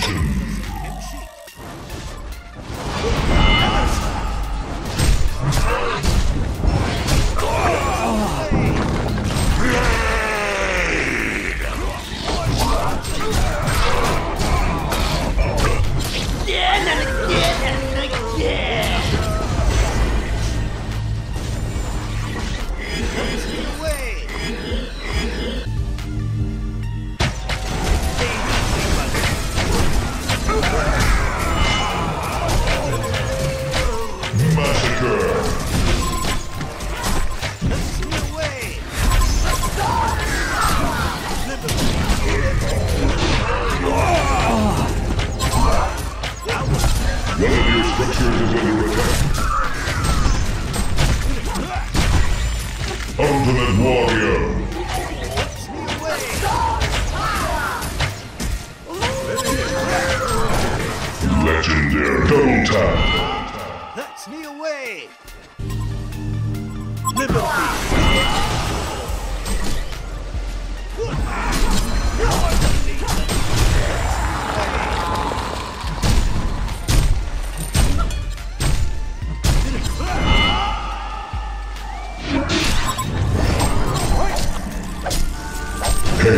generation. Ultimate Warrior. Legendary. Double tap. That's me away! Liberty!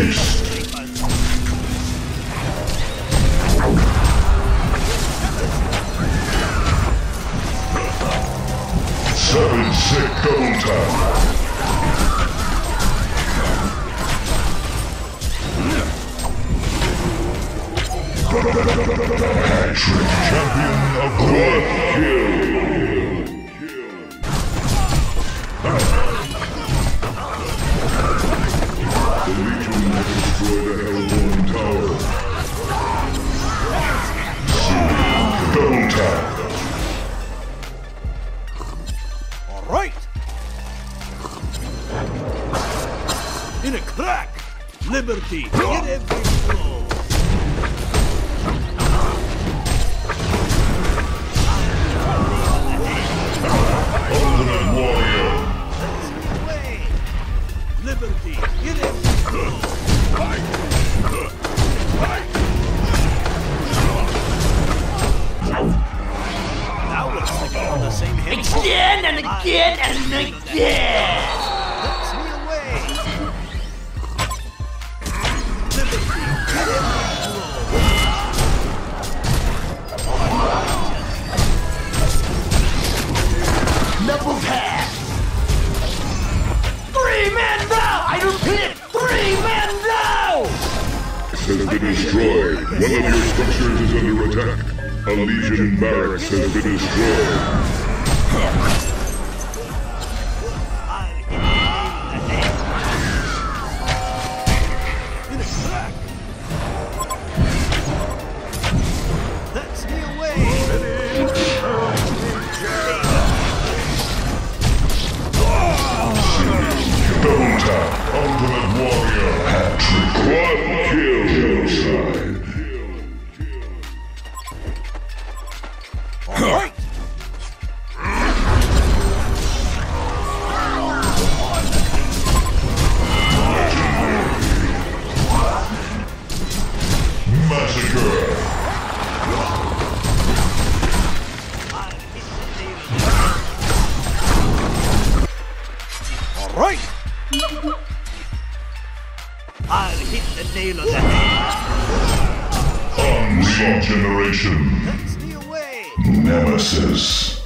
Haste. Seven sick double tap. Hat-trick champion of quad One of your structures is under attack. A Legion barracks has been destroyed. Nemesis.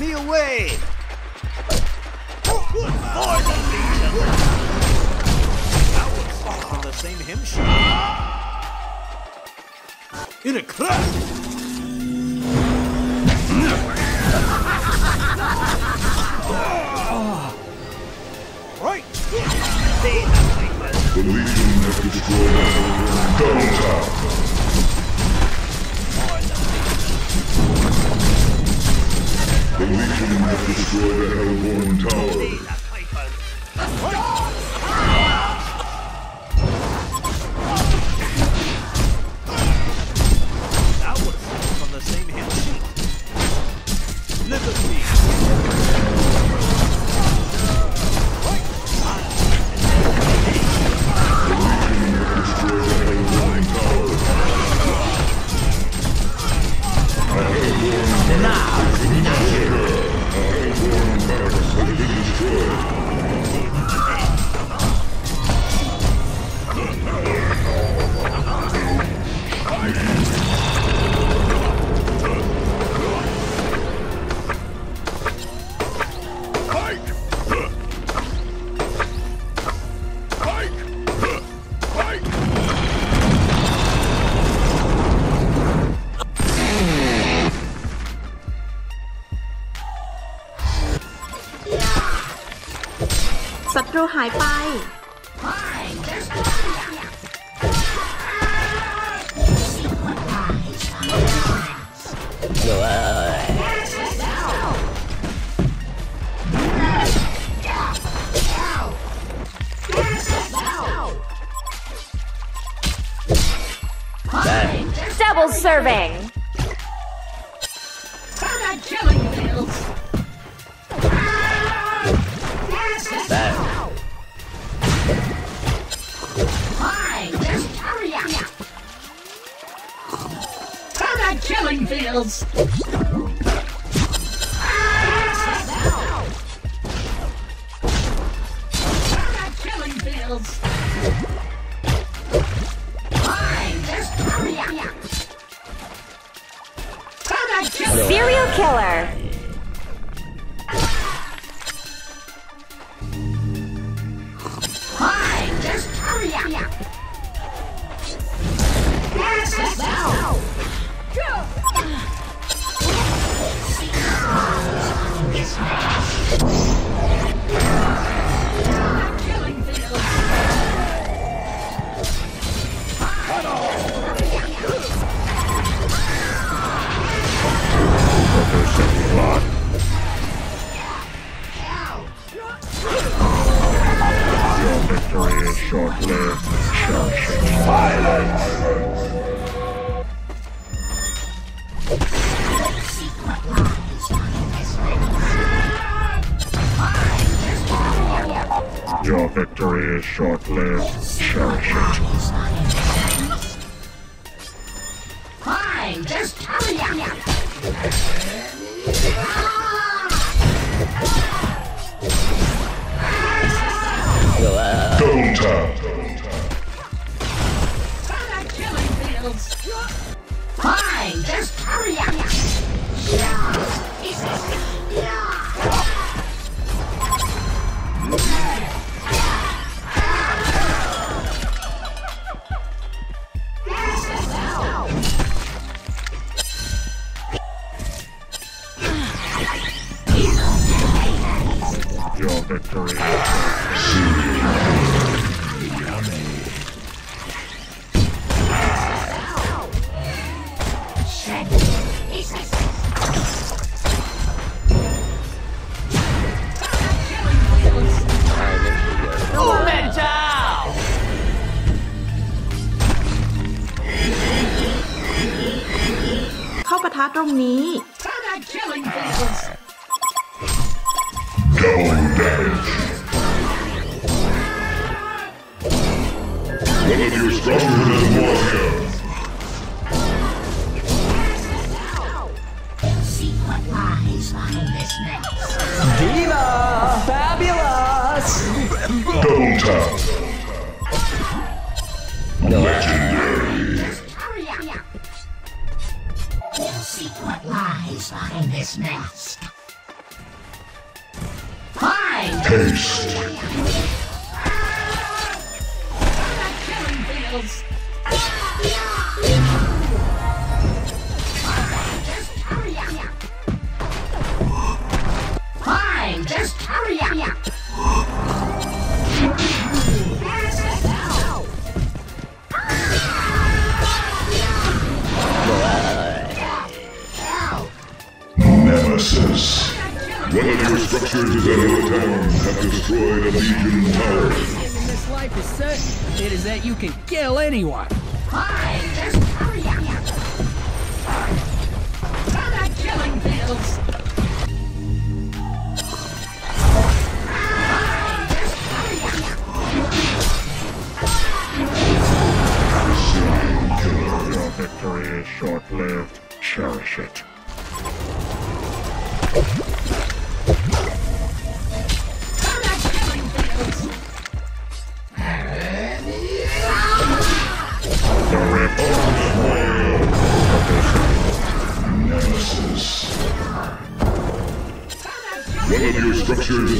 Me away! Boy, the Legion! Now we're singing the same hymn sheet. In a crack! Right! Stay that way. The Legion have destroyed a destroy the Hellborn Tower. หายไป Double serving. Killing fields. Killing fields. Serial killer. Your victory is short-lived. Cherish it. Fine, just hurry up. Fine, just hurry up. Your victory Try that killing business. Double damage. One of you is stronger than one of you. Viva! Fabulous! Double tap. Legend. Secret lies behind this nest. Fine. Haste. Killing fields. Structures is under attack. Have destroyed a Legion tower. In this life is certain, it is that you can kill anyone. Fine, just hurry up. Killing just hurry up. Your victory is short-lived. Cherish it.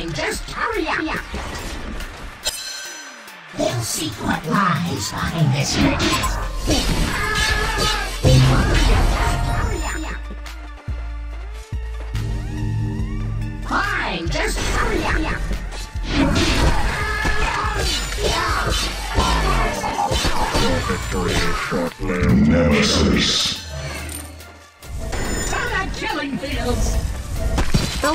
Fine, just hurry up. They'll see what lies behind this curtain. Fine, just hurry up. Nemesis. From the killing fields. ระ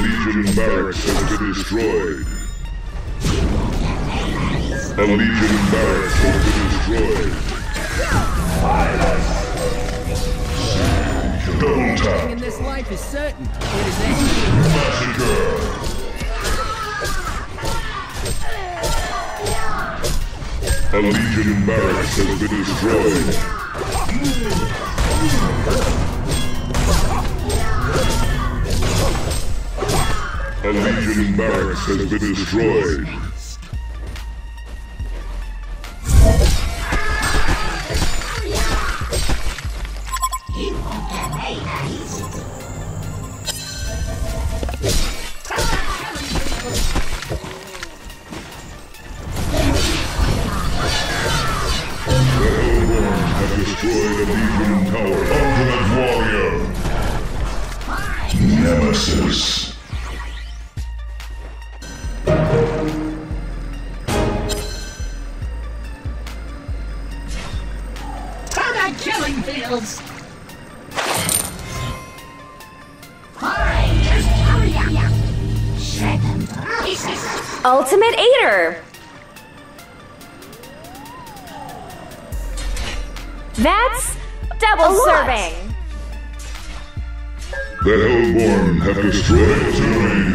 Legion barracks has been destroyed. A Legion barracks has been destroyed. Double tap. In this life is certain. It is that Massacre. A Legion barracks has been destroyed. Legion barracks has been destroyed. From the killing fields. Fine, just hurry up. Shred them to pieces. Ultimate Aider. That's double serving. The Hellborn have destroyed a Legion